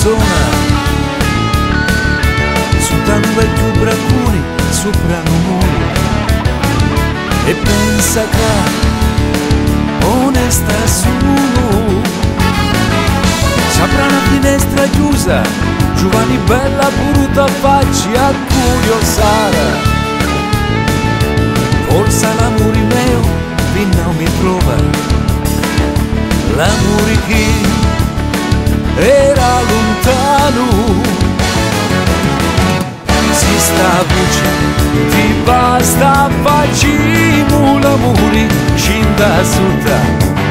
persona. Sultano vecchio braccone sopra l'onore E pensa che onesta sono. S'apra una finestra chiusa Giovanni bella brutta faccia a curiosare Forse l'amore mio fin non mi trova L'amore che era lontano. Si sta voce ti basta facciamo l'amore scinda sutta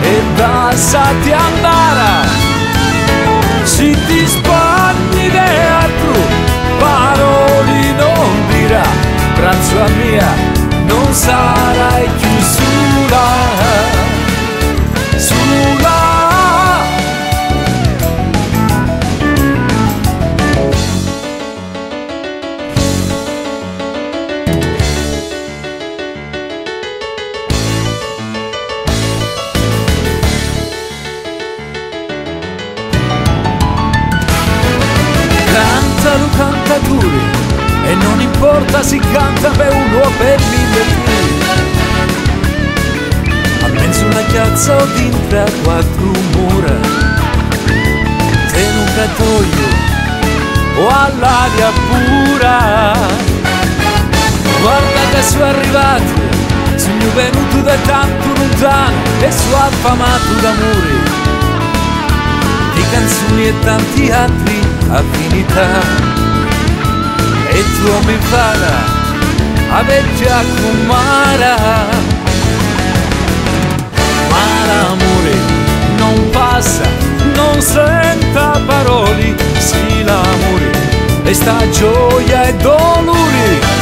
e da ti andare si ti spanni teatro parole non dirà braccio a mia non sarai più e non importa se canta per uno o per mille figli a mezzo una piazza o dentro a quattro mura. Te un cattoio o all'aria pura. Guarda che sono arrivato sono venuto da tanto lontano e sono affamato d'amore di canzoni e tanti altri affinità e tu mi farà a vecchia comara ma l'amore non passa non senta parole sì l'amore e sta gioia e dolori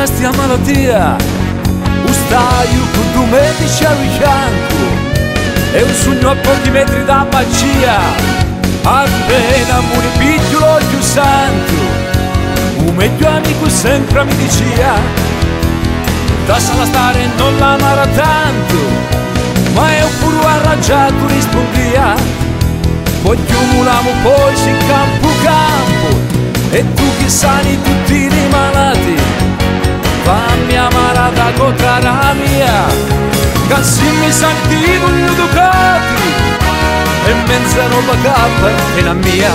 portasti a malattia con due medici al fianco E un sogno a pochi metri da magia. Appena un piccolo più santo Un meglio amico sempre mi diceva Lasciala stare non l'amara tanto Ma è un puro arrangiato rispondia Poi chiumuliamo poi si campo campo E tu che sani tutti i malati fammi contrara mia che se mi senti un ducati e mezza roba cappa e la mia.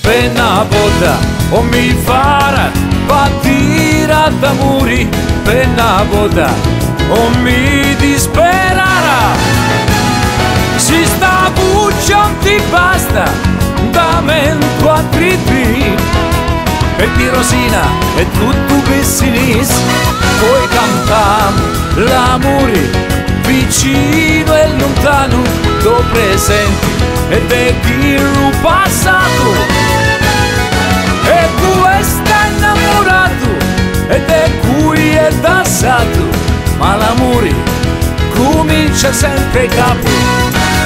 Penna botta o mi farà partire da muri. Penna botta o mi dispererà si sta bucciando ti basta da mento a tritti e di Rosina e tutto pessinis poi cantam l'amore vicino e lontano. Do presente ed è il passato. E tu stai innamorato ed è cui è tassato ma l'amore comincia sempre capo